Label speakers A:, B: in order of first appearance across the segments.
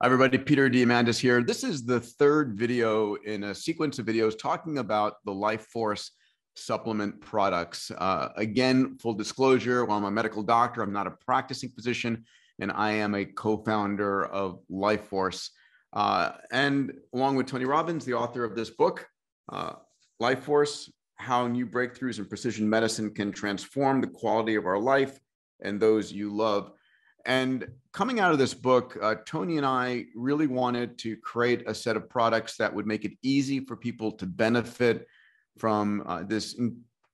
A: Hi everybody, Peter Diamandis here. This is the third video in a sequence of videos talking about the Life Force supplement products. Uh, again, full disclosure, while I'm a medical doctor, I'm not a practicing physician, and I am a co-founder of Life Force. Uh, and along with Tony Robbins, the author of this book, uh, Life Force, How New Breakthroughs in Precision Medicine Can Transform the Quality of Our Life and Those You Love. And coming out of this book, uh, Tony and I really wanted to create a set of products that would make it easy for people to benefit from uh, this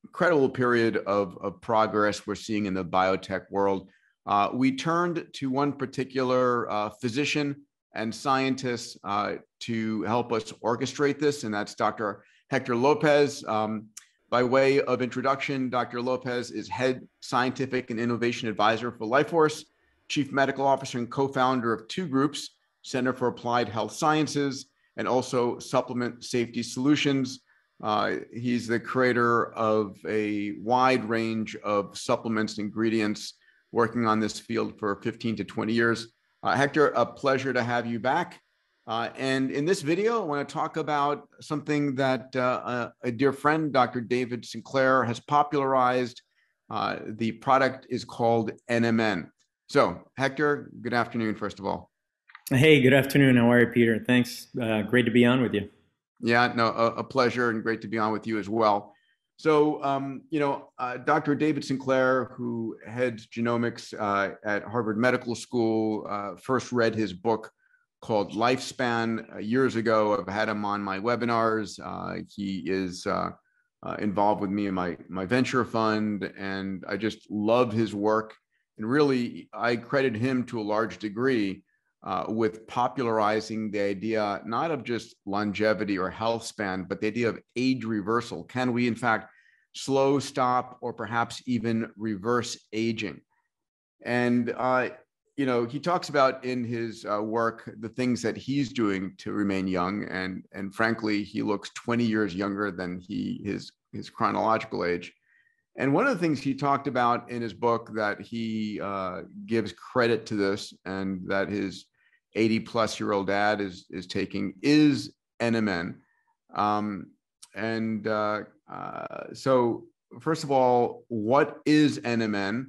A: incredible period of, of progress we're seeing in the biotech world. Uh, we turned to one particular uh, physician and scientist uh, to help us orchestrate this, and that's Dr. Hector Lopez. Um, by way of introduction, Dr. Lopez is head scientific and innovation advisor for LifeForce chief medical officer and co-founder of two groups, Center for Applied Health Sciences and also Supplement Safety Solutions. Uh, he's the creator of a wide range of supplements and ingredients, working on this field for 15 to 20 years. Uh, Hector, a pleasure to have you back. Uh, and in this video, I want to talk about something that uh, a, a, dear friend, Dr. David Sinclair, has popularized. Uh, the product is called NMN. So, Hector, good afternoon, first of all.
B: Hey, good afternoon. How are you, Peter? Thanks. Uh, great to be on with you.
A: Yeah, no, a, a, pleasure and great to be on with you as well. So, um, you know, uh, Dr. David Sinclair, who heads genomics uh, at Harvard Medical School, uh, first read his book called Lifespan uh, years ago. I've had him on my webinars. Uh, he is involved with me in my my venture fund, and I just love his work and really, I credit him to a large degree uh, with popularizing the idea not of just longevity or health span, but the idea of age reversal. Can we, in fact, slow, stop, or perhaps even reverse aging? And uh, you know, he talks about in his uh, work the things that he's doing to remain young, and and frankly, he looks 20 years younger than he his his chronological age. And one of the things he talked about in his book that he uh, gives credit to this and that his 80 plus year old dad is, is taking is NMN. Um, and uh, uh, so, first of all, what is NMN?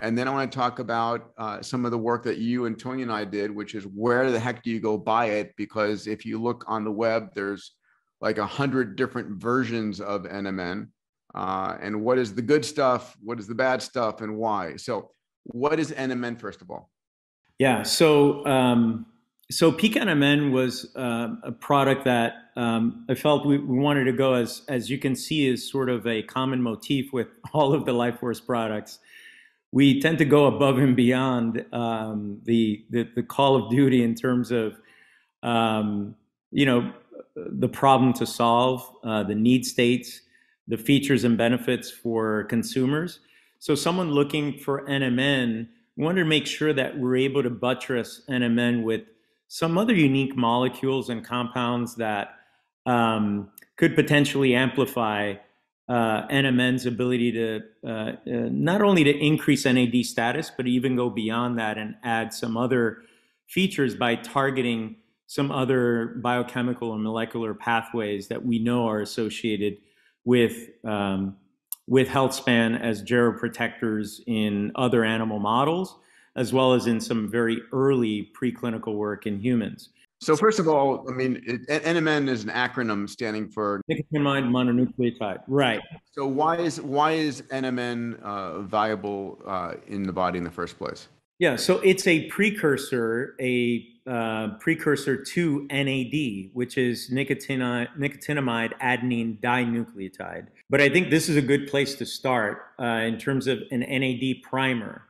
A: And then I want to talk about uh, some of the work that you and Tony and I did, which is where the heck do you go buy it? Because if you look on the web, there's like a hundred different versions of NMN uh, and what is the good stuff, what is the bad stuff, and why. So, what is NMN first of all?
B: Yeah, so um, so Peak NMN was uh, a product that um, I felt we, we, wanted to go as as you can see is sort of a common motif with all of the LifeForce products. We tend to go above and beyond um, the, the, the call of duty in terms of um, you know the problem to solve, uh, the need states the features and benefits for consumers. So someone looking for NMN wanted to make sure that we're able to buttress NMN with some other unique molecules and compounds that um, could potentially amplify uh, NMN's ability to uh, uh, not only to increase NAD status, but even go beyond that and add some other features by targeting some other biochemical or molecular pathways that we know are associated with um, with health span as geroprotectors in other animal models, as well as in some very early preclinical work in humans.
A: So first of all, I mean, it, NMN is an acronym standing for
B: nicotinamide mononucleotide, right?
A: So why is why is NMN uh, valuable uh, in the body in the first place?
B: Yeah, so it's a precursor, a uh, precursor to NAD, which is nicotinamide adenine dinucleotide. But I think this is a good place to start uh, in terms of an NAD primer,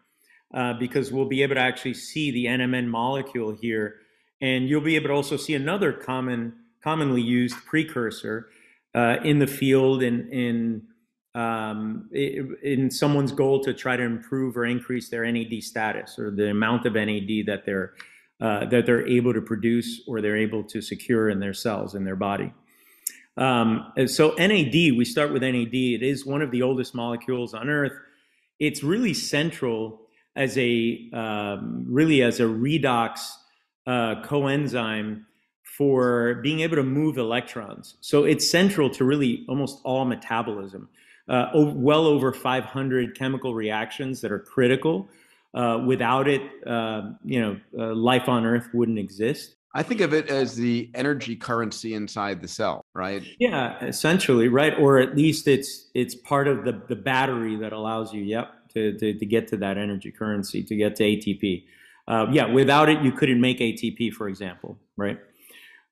B: uh, because we'll be able to actually see the NMN molecule here, and you'll be able to also see another common, commonly used precursor uh, in the field in in um, in someone's goal to try to improve or increase their NAD status or the amount of NAD that they're uh, that they're able to produce or they're able to secure in their cells in their body. Um, so NAD, we start with NAD. It is one of the oldest molecules on Earth. It's really central as a um, really as a redox uh, coenzyme for being able to move electrons. So it's central to really almost all metabolism. Uh, well over 500 chemical reactions that are critical. Uh, without it, uh, you know, uh, life on Earth wouldn't exist.
A: I think of it as the energy currency inside the cell, right?
B: Yeah, essentially, right? Or at least it's it's part of the the battery that allows you, yep, to to, to get to that energy currency, to get to ATP. Uh, yeah, without it, you couldn't make ATP, for example, right?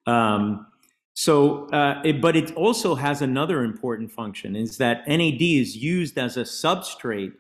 B: Um, so, uh, it, but it also has another important function: is that NAD is used as a substrate,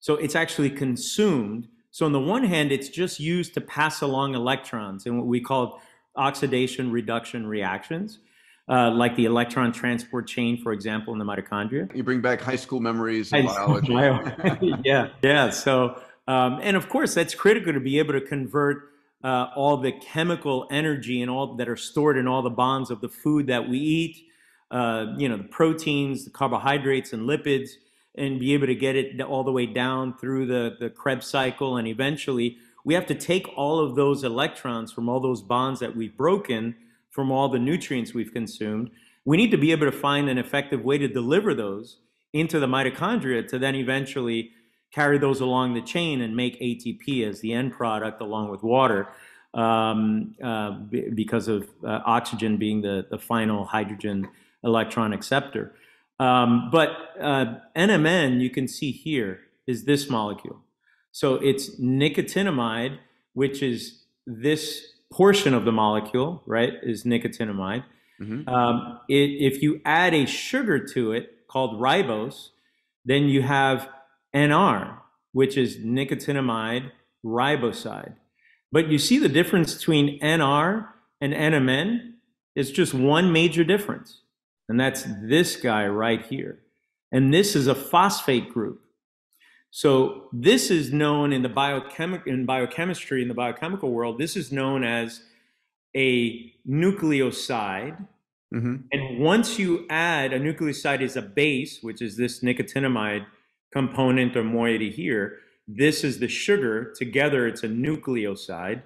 B: so it's actually consumed so on the one hand, it's just used to pass along electrons in what we call oxidation reduction reactions, uh, like the electron transport chain, for example, in the mitochondria.
A: You bring back high school memories of biology.
B: yeah, yeah. So, um, and of course, that's critical to be able to convert uh, all the chemical energy and all that are stored in all the bonds of the food that we eat. Uh, you know, the proteins, the carbohydrates, and lipids and be able to get it all the way down through the, the Krebs cycle. And eventually, we have to take all of those electrons from all those bonds that we've broken from all the nutrients we've consumed. We need to be able to find an effective way to deliver those into the mitochondria to then eventually carry those along the chain and make ATP as the end product along with water um, uh, because of uh, oxygen being the, the final hydrogen electron acceptor. Um, but uh, NMN, you can see here, is this molecule. So it's nicotinamide, which is this portion of the molecule, right, is nicotinamide. Mm-hmm. Um, it, if you add a sugar to it called ribose, then you have NR, which is nicotinamide riboside. But you see the difference between NR and NMN? It's just one major difference and that's this guy right here. And this is a phosphate group. So this is known in the biochemic in biochemistry in the biochemical world. This is known as a nucleoside. Mm-hmm. And once you add a nucleoside is a base, which is this nicotinamide component or moiety here. This is the sugar. Together, it's a nucleoside.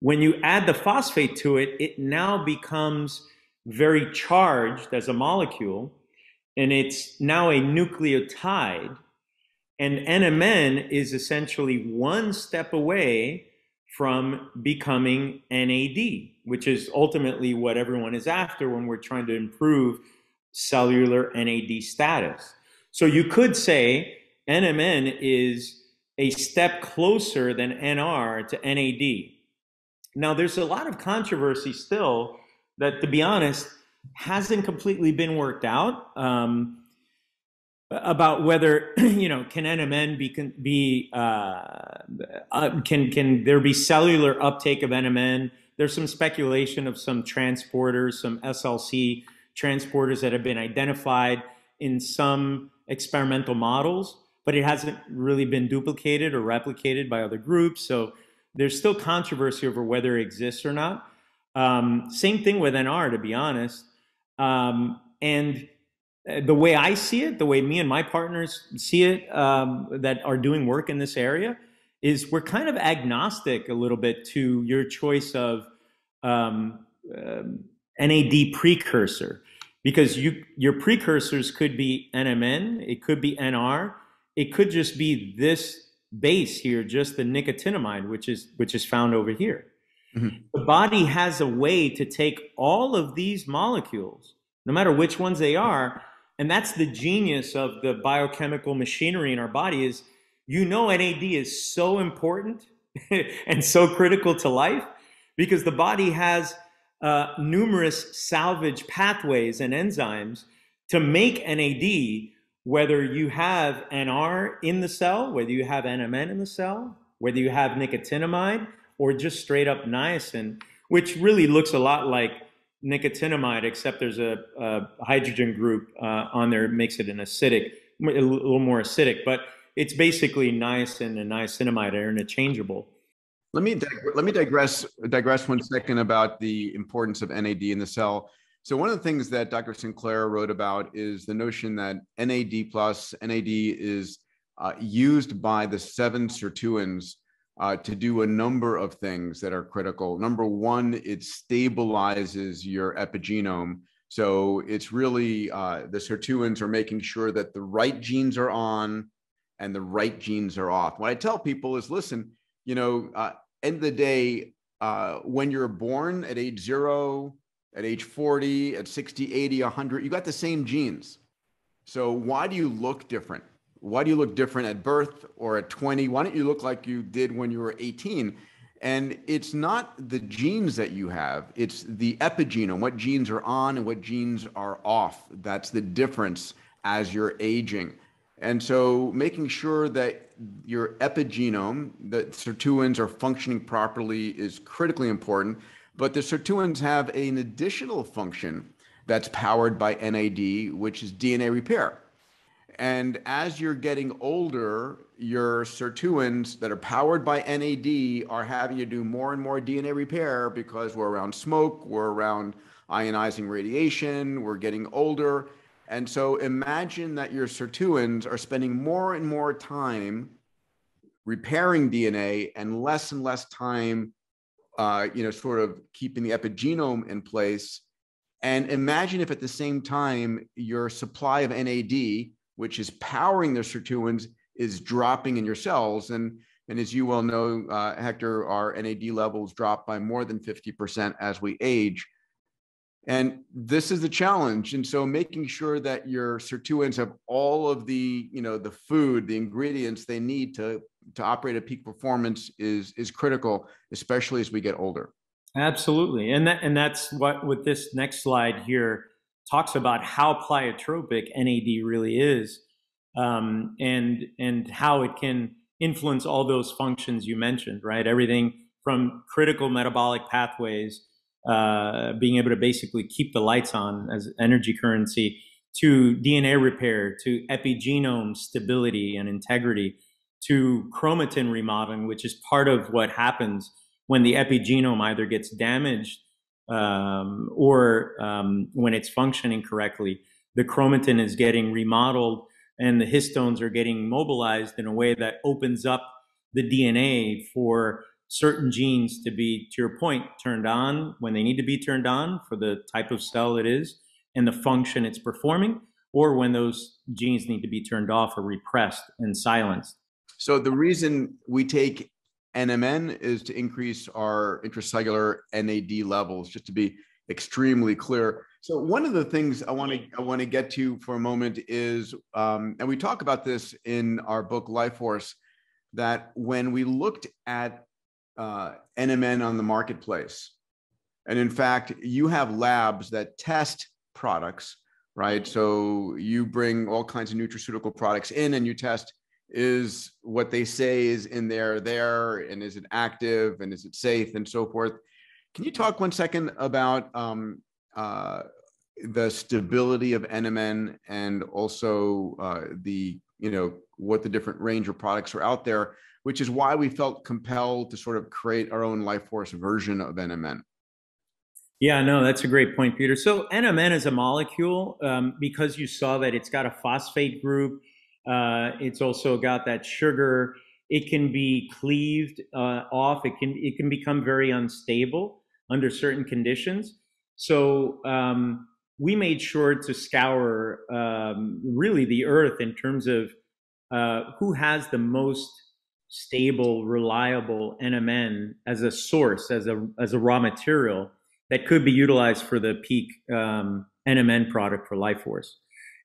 B: When you add the phosphate to it, it now becomes very charged as a molecule, and it's now a nucleotide. And NMN is essentially one step away from becoming NAD, which is ultimately what everyone is after when we're trying to improve cellular NAD status. So you could say NMN is a step closer than NR to NAD. Now, there's a lot of controversy still that, to be honest, hasn't completely been worked out um, about whether you know can NMN be can be uh, uh, can can there be cellular uptake of NMN? There's some speculation of some transporters, some SLC transporters that have been identified in some experimental models, but it hasn't really been duplicated or replicated by other groups. So there's still controversy over whether it exists or not. Um, same thing with NR, to be honest. Um, and uh, the way I see it, the way me and my partners see it um, that are doing work in this area, is we're kind of agnostic a little bit to your choice of um, uh, NAD precursor, because you your precursors could be NMN, it could be NR, it could just be this base here, just the nicotinamide, which is which is found over here. Mm-hmm. The body has a way to take all of these molecules, no matter which ones they are, and that's the genius of the biochemical machinery in our body is you know NAD is so important and so critical to life because the body has uh, numerous salvage pathways and enzymes to make NAD, whether you have NR in the cell, whether you have NMN in the cell, whether you have nicotinamide, or just straight up niacin, which really looks a lot like nicotinamide, except there's a, a hydrogen group uh, on there, makes it an acidic, a little more acidic, but it's basically niacin and niacinamide are interchangeable.
A: Let me let me digress digress one second about the importance of NAD in the cell. So one of the things that Dr. Sinclair wrote about is the notion that NAD plus NAD is uh, used by the seven sirtuins uh, to do a number of things that are critical. Number one, it stabilizes your epigenome. So it's really uh, the sirtuins are making sure that the right genes are on and the right genes are off. What I tell people is, listen, you know, uh, end of the day, uh, when you're born at age zero, at age 40, at 60, 80, 100, you got the same genes. So why do you look different? Why do you look different at birth or at 20? Why don't you look like you did when you were 18? And it's not the genes that you have, it's the epigenome, what genes are on and what genes are off. That's the difference as you're aging. And so making sure that your epigenome, that sirtuins are functioning properly is critically important. But the sirtuins have an additional function that's powered by NAD, which is DNA repair. And as you're getting older, your sirtuins that are powered by NAD are having you do more and more DNA repair because we're around smoke, we're around ionizing radiation, we're getting older. And so imagine that your sirtuins are spending more and more time repairing DNA and less and less time, uh, you know, sort of keeping the epigenome in place. And imagine if at the same time your supply of NAD which is powering the sirtuins, is dropping in your cells. And, and as you well know, uh, Hector, our NAD levels drop by more than 50% as we age. And this is the challenge. And so making sure that your sirtuins have all of the, you know, the food, the ingredients they need to, to operate at peak performance is, is critical, especially as we get older.
B: Absolutely. And that, and that's what, with this next slide here, talks about how pleiotropic NAD really is, um, and and how it can influence all those functions you mentioned, right? Everything from critical metabolic pathways, uh, being able to basically keep the lights on as energy currency, to DNA repair, to epigenome stability and integrity, to chromatin remodeling, which is part of what happens when the epigenome either gets damaged um, or um, when it's functioning correctly, the chromatin is getting remodeled and the histones are getting mobilized in a way that opens up the DNA for certain genes to be, to your point, turned on when they need to be turned on for the type of cell it is and the function it's performing, or when those genes need to be turned off or repressed and silenced.
A: So the reason we take NMN is to increase our intracellular NAD levels, just to be extremely clear. So one of the things I want to I want to get to for a moment is, um, and we talk about this in our book Life Force, that when we looked at uh, NMN on the marketplace, and in fact, you have labs that test products, right? So you bring all kinds of nutraceutical products in, and you test is what they say is in there there and is it active and is it safe and so forth. Can you talk one second about um, uh, the stability of nmn and also uh, the you know what the different range of products are out there which is why we felt compelled to sort of create our own life force version of nmn
B: yeah, no, that's a great point, Peter. So NMN is a molecule um, because you saw that it's got a phosphate group uh, it's also got that sugar. It can be cleaved uh, off. It can it can become very unstable under certain conditions. So um, we made sure to scour um, really the earth in terms of uh, who has the most stable, reliable NMN as a source, as a as a raw material that could be utilized for the peak um, NMN product for Life Force.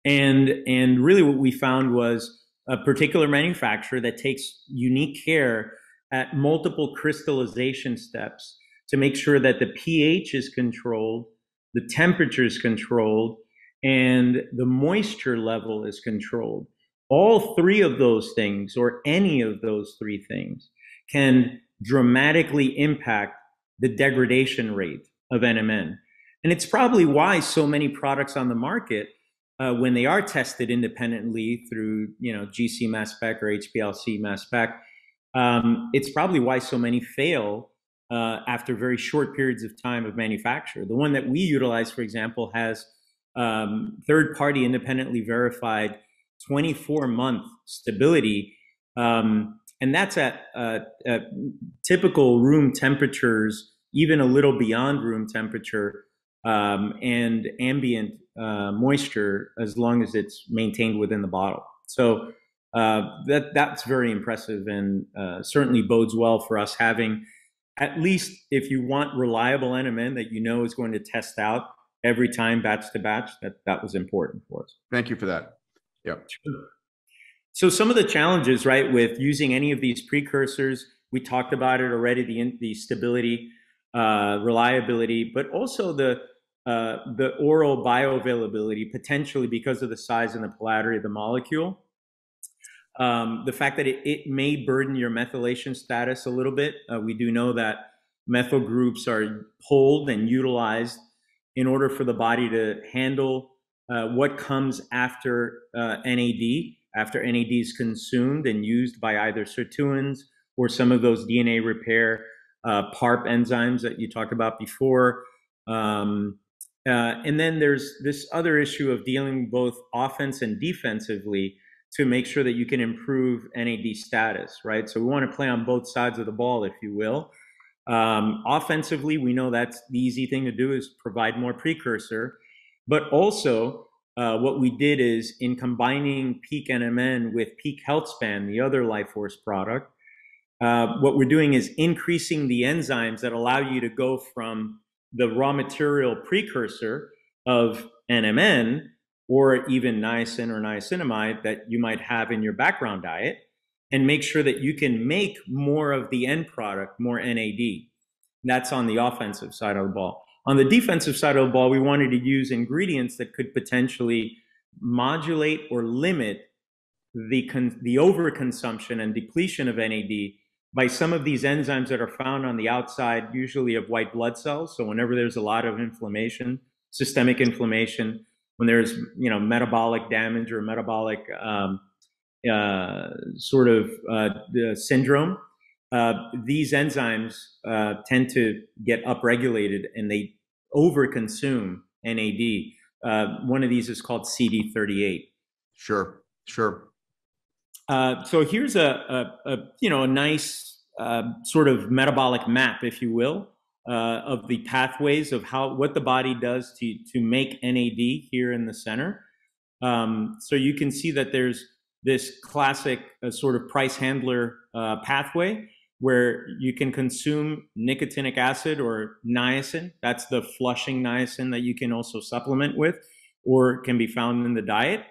B: And, and really what we found was a particular manufacturer that takes unique care at multiple crystallization steps to make sure that the pH is controlled, the temperature is controlled, and the moisture level is controlled. All three of those things, or any of those three things, can dramatically impact the degradation rate of NMN. And it's probably why so many products on the market uh, when they are tested independently through you know GC mass spec or HPLC mass spec, um, it's probably why so many fail uh, after very short periods of time of manufacture. The one that we utilize, for example, has um, third-party independently verified 24-month stability um, and that's at, uh, typical room temperatures, even a little beyond room temperature, um, and ambient uh, moisture as long as it's maintained within the bottle. So uh, that that's very impressive and uh, certainly bodes well for us having at least if you want reliable NMN that you know is going to test out every time batch to batch. That that was important for us.
A: Thank you for that. Yeah.
B: So some of the challenges, right, with using any of these precursors, we talked about it already. The the stability, uh, reliability, but also the uh, the oral bioavailability, potentially because of the size and the polarity of the molecule. Um, the fact that it, it, may burden your methylation status a little bit. Uh, we do know that methyl groups are pulled and utilized in order for the body to handle what comes after uh, NAD, after NAD is consumed and used by either sirtuins or some of those DNA repair uh, PARP enzymes that you talked about before. Um, uh, and then there's this other issue of dealing both offense and defensively to make sure that you can improve NAD status, right? So we want to play on both sides of the ball, if you will. Um, offensively, we know that's the easy thing to do is provide more precursor, but also uh, what we did is in combining Peak NMN with Peak HealthSpan, the other LifeForce product, uh, what we're doing is increasing the enzymes that allow you to go from the raw material precursor of NMN or even niacin or niacinamide that you might have in your background diet and make sure that you can make more of the end product, more NAD. That's on the offensive side of the ball. On the defensive side of the ball, we wanted to use ingredients that could potentially modulate or limit the, con- the overconsumption and depletion of NAD by some of these enzymes that are found on the outside, usually of white blood cells. So whenever there's a lot of inflammation, systemic inflammation, when there's you know metabolic damage or metabolic um, uh, sort of uh, syndrome, uh, these enzymes uh, tend to get upregulated and they overconsume NAD. Uh, one of these is called CD38.
A: Sure, sure.
B: Uh, so here's a, a, a, you know a nice sort of metabolic map, if you will, uh, of the pathways of how what the body does to to make NAD here in the center. Um, so you can see that there's this classic uh, sort of Preiss-Handler uh, pathway where you can consume nicotinic acid or niacin. That's the flushing niacin that you can also supplement with, or can be found in the diet.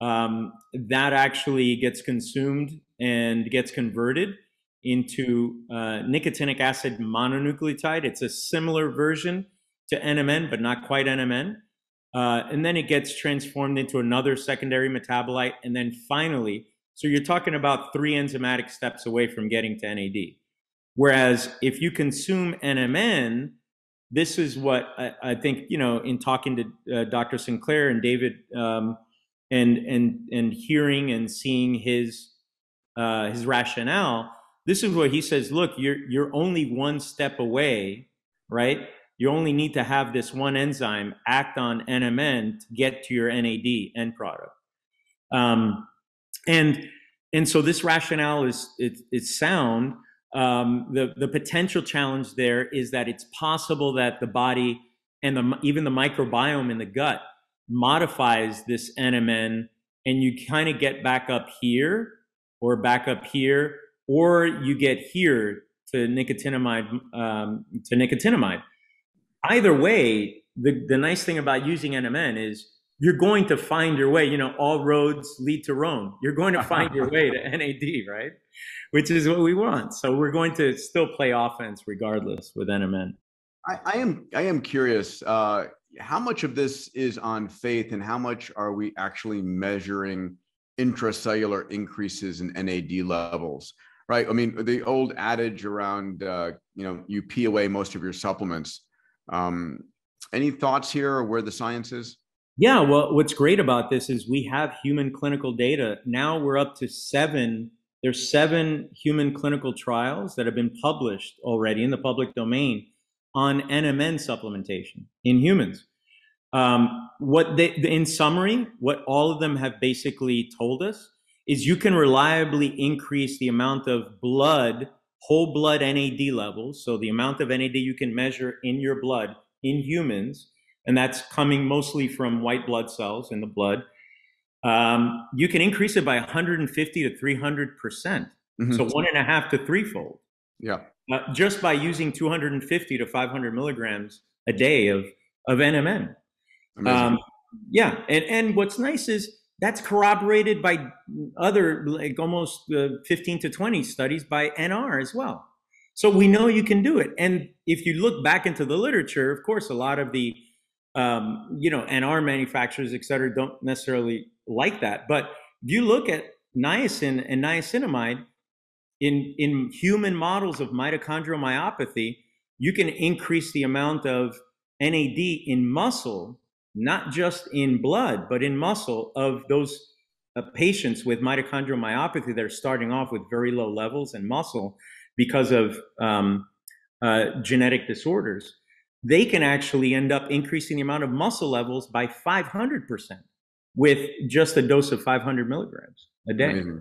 B: Um, that actually gets consumed and gets converted into uh, nicotinic acid mononucleotide. It's a similar version to NMN, but not quite NMN. Uh, and then it gets transformed into another secondary metabolite. And then finally, so you're talking about three enzymatic steps away from getting to NAD. Whereas if you consume NMN, this is what I, I think, you know, in talking to uh, Dr. Sinclair and David um, and, and, and hearing and seeing his, uh, his rationale, this is what he says, look, you're, you're only one step away, right? You only need to have this one enzyme act on NMN to get to your NAD end product. Um, and, and so this rationale is, it, it's sound. Um, the, the potential challenge there is that it's possible that the body and the, even the microbiome in the gut modifies this NMN and you kind of get back up here or back up here or you get here to nicotinamide um, to nicotinamide. Either way, the, the nice thing about using NMN is you're going to find your way. You know, all roads lead to Rome. You're going to find your way to NAD, right? Which is what we want. So we're going to still play offense regardless with NMN.
A: I, I am I am curious. Uh, how much of this is on faith, and how much are we actually measuring intracellular increases in NAD levels? right? I mean, the old adage around, uh, you know, you pee away most of your supplements. Um, any thoughts here or where the science is?
B: Yeah, well, what's great about this is we have human clinical data. Now we're up to seven. There's seven human clinical trials that have been published already in the public domain on NMN supplementation in humans. Um, what they, in summary, what all of them have basically told us is you can reliably increase the amount of blood, whole blood NAD levels, so the amount of NAD you can measure in your blood in humans, and that's coming mostly from white blood cells in the blood. Um, you can increase it by 150 to 300 percent, mm-hmm. so one and a half to threefold.
A: Yeah,
B: uh, just by using 250 to 500 milligrams a day of of NMN. Um, yeah, and and what's nice is that's corroborated by other like almost uh, 15 to 20 studies by NR as well. So we know you can do it. And if you look back into the literature, of course, a lot of the um, you know NR manufacturers, et cetera, don't necessarily like that. But if you look at niacin and niacinamide in in human models of mitochondrial myopathy, you can increase the amount of NAD in muscle not just in blood, but in muscle of those uh, patients with mitochondrial myopathy that are starting off with very low levels in muscle because of um, uh, genetic disorders, they can actually end up increasing the amount of muscle levels by 500% with just a dose of 500 milligrams a day.
A: Mm-hmm.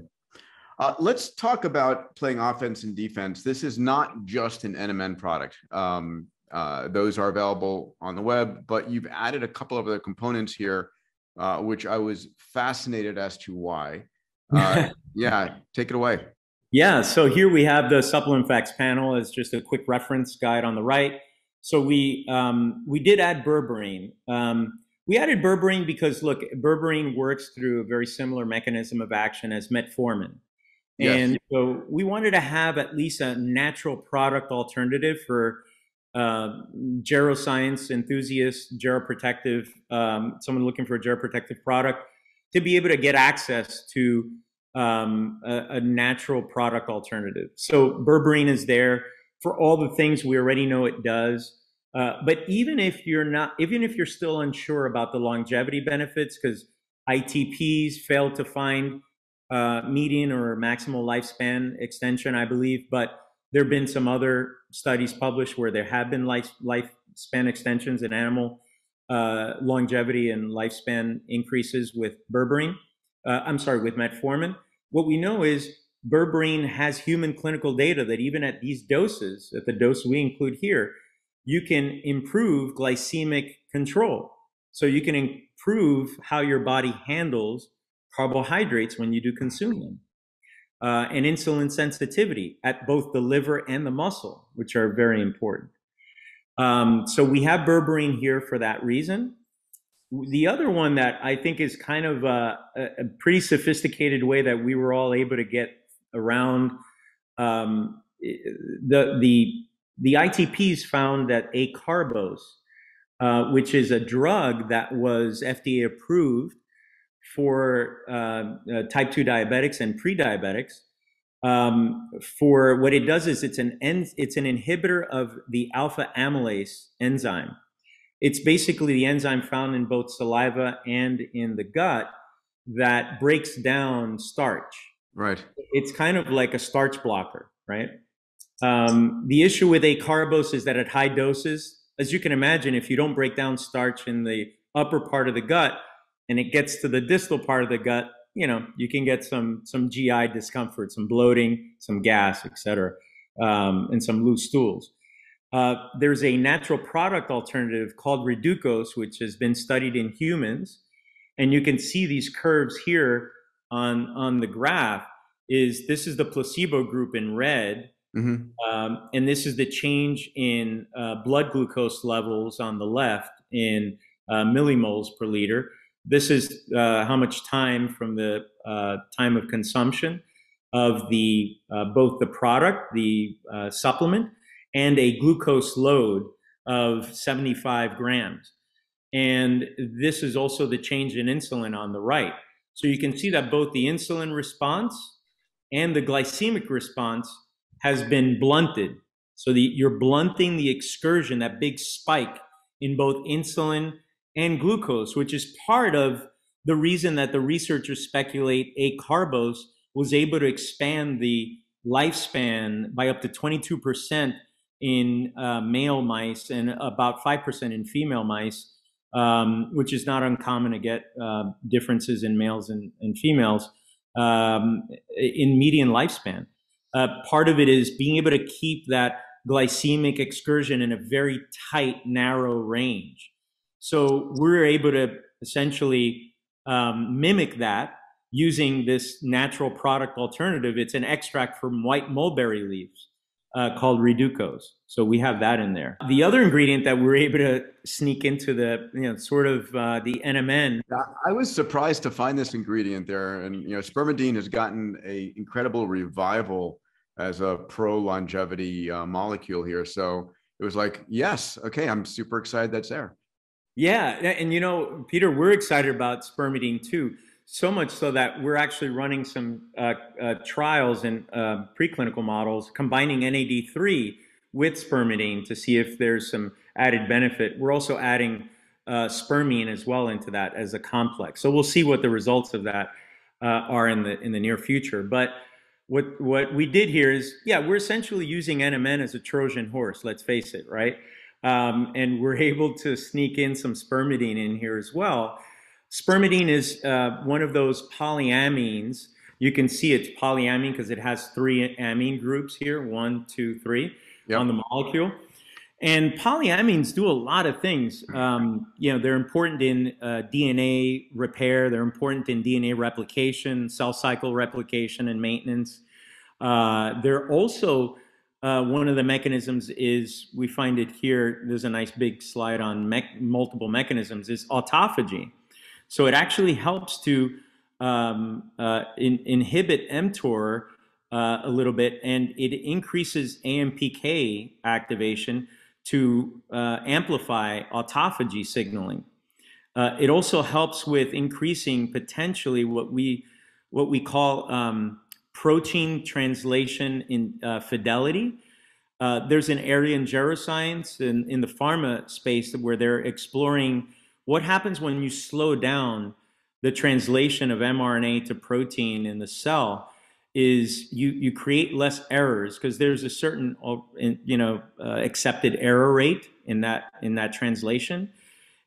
A: Uh, let's talk about playing offense and defense. This is not just an NMN product. Um, uh, those are available on the web, but you've added a couple of other components here, uh, which I was fascinated as to why. Uh, yeah, take it away.
B: Yeah, so here we have the supplement facts panel as just a quick reference guide on the right. So we um, we did add berberine. Um, we added berberine because look, berberine works through a very similar mechanism of action as metformin. And so we wanted to have at least a natural product alternative for uh, geroscience enthusiasts, geroprotective, um, someone looking for a geroprotective product, to be able to get access to um, a, a, natural product alternative. So berberine is there for all the things we already know it does. Uh, but even if you're not, even if you're still unsure about the longevity benefits, because ITPs failed to find uh, median or maximal lifespan extension, I believe, but there have been some other studies published where there have been life lifespan extensions in animal uh, longevity and lifespan increases with berberine. Uh, I'm sorry, with metformin. What we know is berberine has human clinical data that even at these doses, at the dose we include here, you can improve glycemic control. So you can improve how your body handles carbohydrates when you do consume them uh, and insulin sensitivity at both the liver and the muscle, which are very important. Um, so we have berberine here for that reason. The other one that I think is kind of a, a pretty sophisticated way that we were all able to get around um, the the the ITPs found that acarbose, uh, which is a drug that was FDA approved for uh, uh, type 2 diabetics and pre-diabetics um, for what it does is it's an it's an inhibitor of the alpha amylase enzyme. It's basically the enzyme found in both saliva and in the gut that breaks down starch
A: right
B: it's kind of like a starch blocker right um, the issue with acarbose is that at high doses as you can imagine if you don't break down starch in the upper part of the gut and it gets to the distal part of the gut, you know, you can get some some GI discomfort, some bloating, some gas, etc., um, and some loose stools. Uh, there's a natural product alternative called Reducose, which has been studied in humans, and you can see these curves here on on the graph. Is this is the placebo group in red, mm-hmm. um, and this is the change in uh, blood glucose levels on the left in uh, millimoles per liter this is uh, how much time from the uh, time of consumption of the uh, both the product, the uh, supplement, and a glucose load of 75 grams. And this is also the change in insulin on the right. So you can see that both the insulin response and the glycemic response has been blunted. So the, you're blunting the excursion, that big spike in both insulin and glucose, which is part of the reason that the researchers speculate acarbose was able to expand the lifespan by up to 22% in uh, male mice and about 5% in female mice, um, which is not uncommon to get uh, differences in males and, and females um, in median lifespan. Uh, part of it is being able to keep that glycemic excursion in a very tight, narrow range. So we're able to essentially um, mimic that using this natural product alternative. It's an extract from white mulberry leaves uh, called Reducose. So we have that in there. The other ingredient that we are able to sneak into the, you know, sort of uh, the NMN.
A: I was surprised to find this ingredient there. And, you know, spermidine has gotten a incredible revival as a pro longevity uh, molecule here. So it was like, yes, okay, I'm super excited that's there.
B: Yeah. And, you know, Peter, we're excited about spermidine too so much so that we're actually running some uh, uh, trials in uh, preclinical models combining NAD3 with spermidine to see if there's some added benefit. We're also adding uh, spermine as well into that as a complex. So we'll see what the results of that uh, are in the in the near future. But what what we did here is, yeah, we're essentially using NMN as a Trojan horse. Let's face it, right? Um, and we're able to sneak in some spermidine in here as well Spermidine is uh, one of those polyamines. You can see it's polyamine because it has three amine groups here one, two, three yep. on the molecule. And polyamines do a lot of things. Um, you know, they're important in uh, DNA repair. They're important in DNA replication, cell cycle replication, and maintenance. Uh, they're also uh, one of the mechanisms is we find it here. There's a nice big slide on me multiple mechanisms. Is autophagy. So it actually helps to um, uh, in, inhibit mTOR uh, a little bit, and it increases AMPK activation to uh, amplify autophagy signaling. Uh, it also helps with increasing potentially what we what we call um, protein translation in uh, fidelity. Uh, there's an area in geroscience in, in the pharma space where they're exploring what happens when you slow down the translation of mRNA to protein in the cell is you you create less errors because there's a certain you know uh, accepted error rate in that in that translation.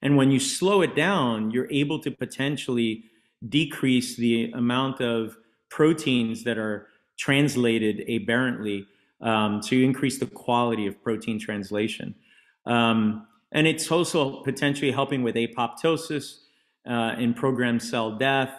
B: And when you slow it down you're able to potentially decrease the amount of proteins that are translated aberrantly um, so you increase the quality of protein translation. Um, and it's also potentially helping with apoptosis uh, and programmed cell death,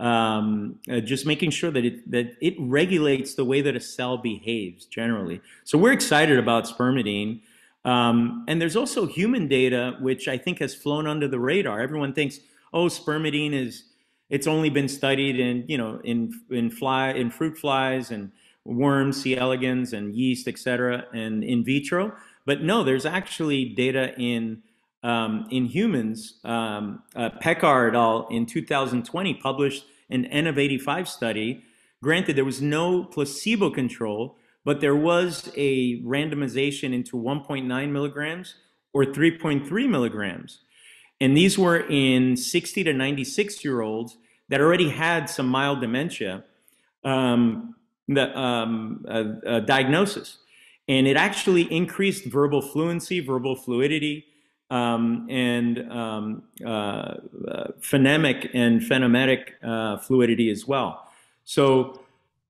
B: um, uh, just making sure that it, that it regulates the way that a cell behaves generally. So we're excited about spermidine. Um, and there's also human data, which I think has flown under the radar. Everyone thinks, oh, spermidine is, it's only been studied in, you know, in, in fly, in fruit flies and worms, C. elegans and yeast, et cetera, and in vitro. But no, there's actually data in um, in humans. Um, uh, Pekar et al. in 2020 published an N of 85 study. Granted, there was no placebo control, but there was a randomization into 1.9 milligrams or 3.3 milligrams. And these were in 60 to 96 year olds that already had some mild dementia um, the, um, uh, uh, diagnosis and it actually increased verbal fluency, verbal fluidity, um, and um, uh, uh, phonemic and phenometric uh, fluidity as well. So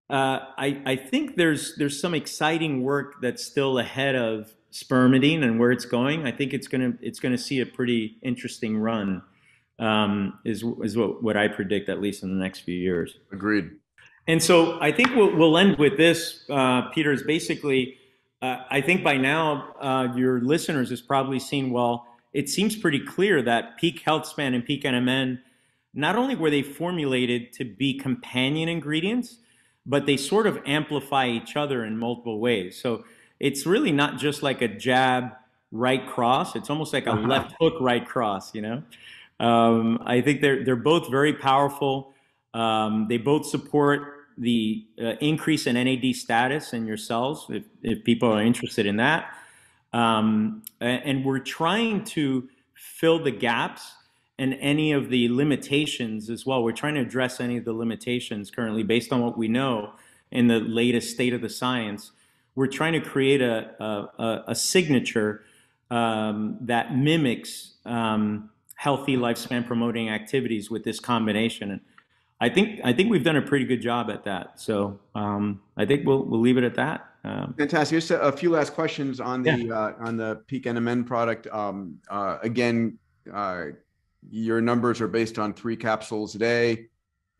B: uh, I, I, think there's there's some exciting work that's still ahead of spermidine and where it's going. I think it's gonna it's gonna see a pretty interesting run. Um, is is what, what I predict at least in the next few years.
A: Agreed.
B: And so I think we'll, we'll end with this, uh, Peter. Is basically uh, I think by now uh, your listeners has probably seen, well, it seems pretty clear that peak health span and peak NMN, not only were they formulated to be companion ingredients, but they sort of amplify each other in multiple ways. So it's really not just like a jab right cross. It's almost like a uh-huh. left hook right cross, you know? Um, I think they're, they're both very powerful. Um, they both support the uh, increase in NAD status in your cells, if, if people are interested in that. Um, and we're trying to fill the gaps and any of the limitations as well. We're trying to address any of the limitations currently based on what we know in the latest state of the science. We're trying to create a, a, a signature um, that mimics um, healthy lifespan promoting activities with this combination. I think I think we've done a pretty good job at that. So um, I think we'll we'll leave it at that.
A: Um, Fantastic. Just a, a, few last questions on the yeah. uh, on the Peak NMN product. Um, uh, again, uh, your numbers are based on three capsules a day.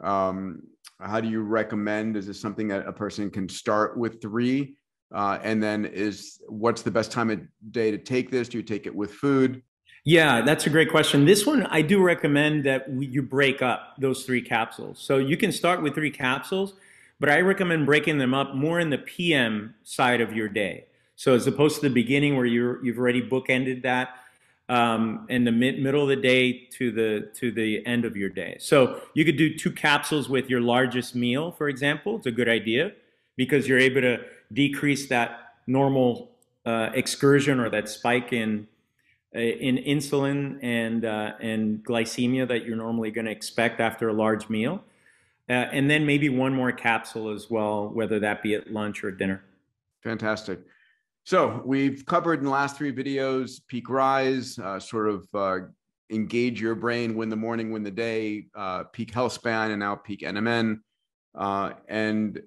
A: Um, how do you recommend? Is this something that a person can start with three? Uh, and then is what's the best time of day to take this? Do you take it with food?
B: Yeah, that's a great question. This one, I do recommend that we, you break up those three capsules. So you can start with three capsules, but I recommend breaking them up more in the PM side of your day. So as opposed to the beginning where you're, you've already bookended that, um, in the mid, middle of the day to the to the end of your day. So you could do two capsules with your largest meal, for example. It's a good idea because you're able to decrease that normal uh, excursion or that spike in in insulin and uh, and glycemia that you're normally going to expect after a large meal, uh, and then maybe one more capsule as well, whether that be at lunch or dinner.
A: Fantastic. So we've covered in the last three videos: peak rise, uh, sort of uh, engage your brain, win the morning, win the day, uh, peak health span, and now peak NMN. and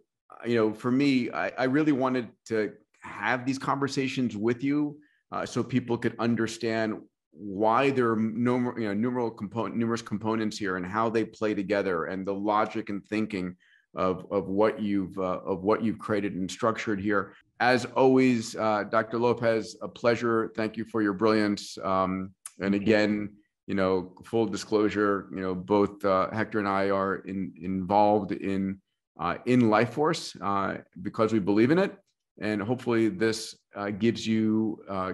A: you know, for me, I, I really wanted to have these conversations with you uh, so people could understand why there are numer- you know, numeral component, numerous components here and how they play together and the logic and thinking of, of what you've uh, of what you've created and structured here. As always, uh, Dr. Lopez, a pleasure. Thank you for your brilliance. Um, and again, you know, full disclosure, you know, both uh, Hector and I are in, involved in uh, in Lifeforce uh, because we believe in it and hopefully this uh, gives you uh,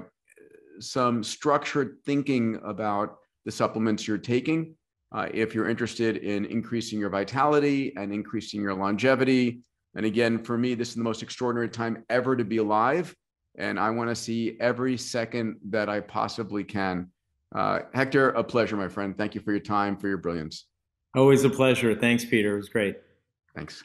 A: some structured thinking about the supplements you're taking. Uh, if you're interested in increasing your vitality and increasing your longevity. And again, for me, this is the most extraordinary time ever to be alive. And I want to see every second that I possibly can. Uh, Hector, a pleasure, my friend. Thank you for your time, for your brilliance.
B: Always a pleasure. Thanks, Peter. It was great.
A: Thanks.